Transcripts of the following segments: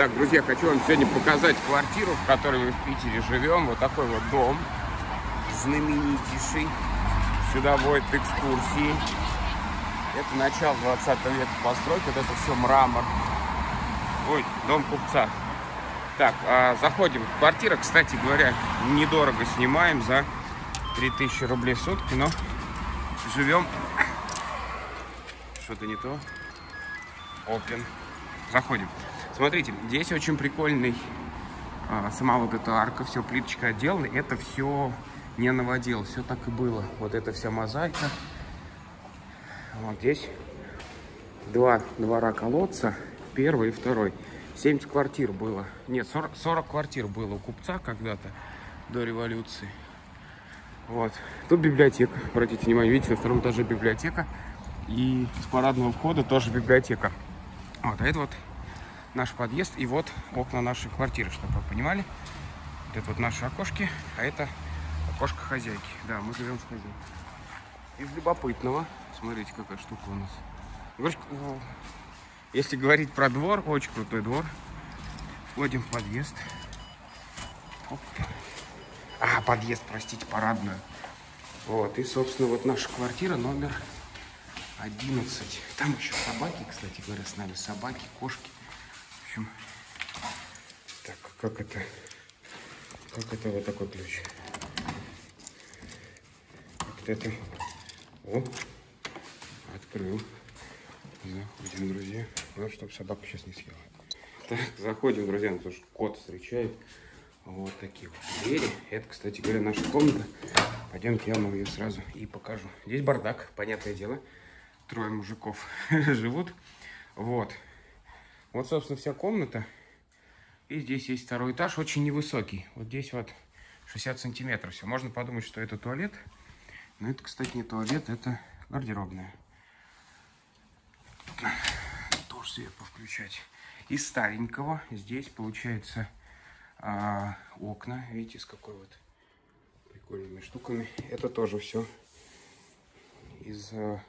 Так, друзья, хочу вам сегодня показать квартиру, в которой мы в Питере живем. Вот такой вот дом, знаменитейший. Сюда водят экскурсии. Это начало 20 века постройки, вот это все мрамор. Ой, дом купца. Так, а заходим. Квартира, кстати говоря, недорого снимаем за 3000 рублей в сутки, но живем... Что-то не то. Open. Заходим. Смотрите, здесь очень прикольный а, сама вот эта арка, все плиточка отделана. Это все не наводил, все так и было. Вот это вся мозаика. Вот здесь два двора колодца, первый и второй. 70 квартир было. Нет, 40, 40 квартир было у купца когда-то до революции. Вот. Тут библиотека. Обратите внимание, видите, на втором этаже библиотека. И с парадного входа тоже библиотека. Вот, а это вот наш подъезд и вот окна нашей квартиры, чтобы вы понимали. Вот это вот наши окошки, а это окошко хозяйки. Да, мы живем с хозяйкой. Из любопытного, смотрите, какая штука у нас. Если говорить про двор, очень крутой двор. Входим в подъезд. Оп. А, подъезд, простите, парадную. Вот, и, собственно, вот наша квартира номер 11. Там еще собаки, кстати говоря, с нами. Собаки, кошки. Общем, так, как это? Как это вот такой ключ? Как это? О, открыл. Заходим, друзья. Главное, чтобы собака сейчас не съела. Так, заходим, друзья, потому что кот встречает. Вот такие вот двери. Это, кстати говоря, наша комната. Пойдемте, я вам ее сразу и покажу. Здесь бардак, понятное дело. Трое мужиков живут. Вот. Вот, собственно, вся комната. И здесь есть второй этаж, очень невысокий. Вот здесь вот 60 сантиметров все. Можно подумать, что это туалет. Но это, кстати, не туалет, это гардеробная тоже свет повключать. Из старенького здесь получается а, окна. Видите, с какой вот прикольными штуками. Это тоже все из а,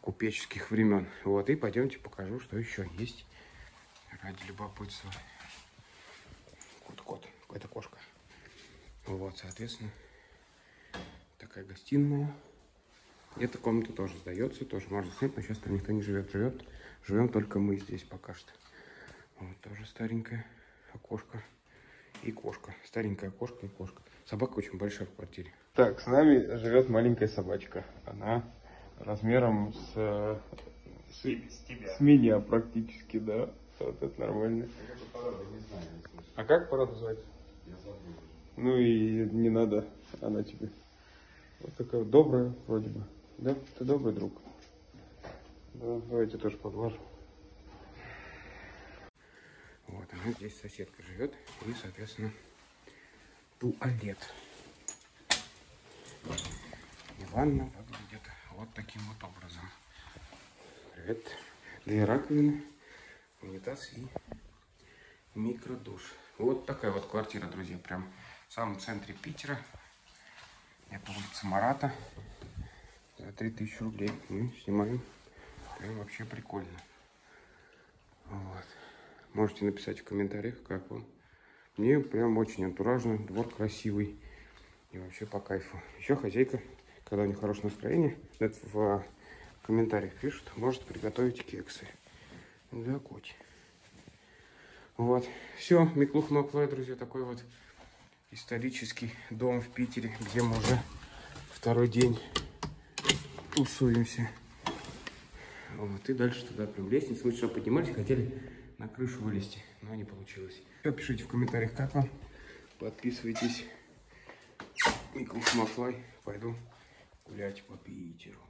купеческих времен. Вот, и пойдемте покажу, что еще есть ради любопытства. Кот-кот, это кошка. Вот, соответственно, такая гостиная. Эта комната тоже сдается, тоже можно снять, но сейчас там никто не живет. Живет, живем только мы здесь пока что. Вот тоже старенькая окошко и кошка. Старенькая кошка и кошка. Собака очень большая в квартире. Так, с нами живет маленькая собачка. Она размером с, с, с меня практически, да. Вот это нормально. А как породу звать? Ну и не надо, она тебе. Вот такая добрая вроде бы. Да, ты добрый друг. Да, давайте тоже подложу. Вот, она здесь соседка живет. И, соответственно, туалет. И ванна выглядит вот таким вот образом. Привет. Две раковины, унитаз и микродуш. Вот такая вот квартира, друзья, прям в самом центре Питера. Это улица Марата за 3000 рублей мы снимаем. Прям вообще прикольно. Вот. Можете написать в комментариях, как вам. Мне прям очень антуражно, двор красивый. И вообще по кайфу. Еще хозяйка, когда у нее хорошее настроение, в комментариях пишут, может приготовить кексы. Да, коть. Вот. Все, Миклух Маклай, друзья, такой вот исторический дом в Питере, где мы уже второй день тусуемся. Вот, и дальше туда прям лестница. Мы сюда поднимались, хотели на крышу вылезти, но не получилось. Пишите в комментариях, как вам. Подписывайтесь. Микл Мафлай. Пойду гулять по Питеру.